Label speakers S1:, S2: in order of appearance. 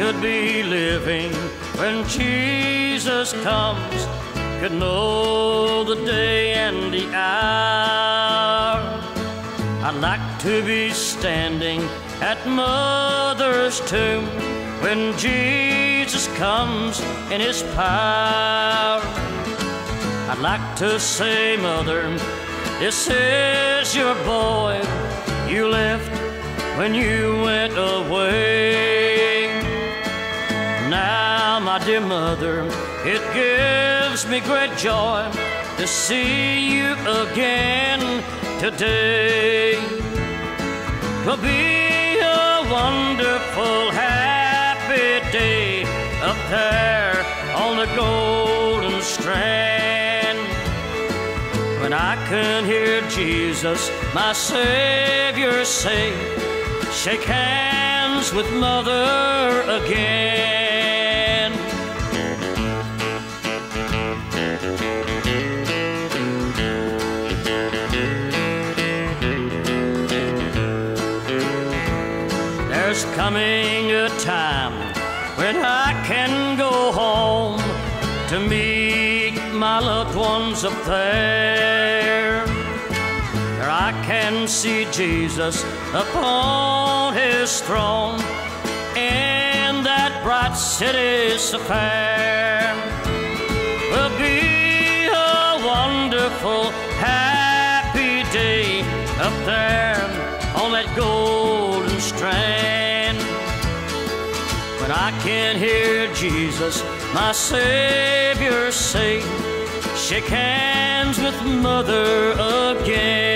S1: should be living when Jesus comes could know the day and the hour. I'd like to be standing at Mother's tomb when Jesus comes in his power. I'd like to say, Mother, this is your boy you left when you went away. My dear mother, it gives me great joy to see you again today. Will be a wonderful, happy day up there on the golden strand. When I can hear Jesus, my Savior, say, Shake hands with Mother again. There's coming a time when I can go home to meet my loved ones up there. Where I can see Jesus upon his throne in that bright city so fair. On that golden strand. When I can hear Jesus, my Savior, say, Shake hands with Mother again.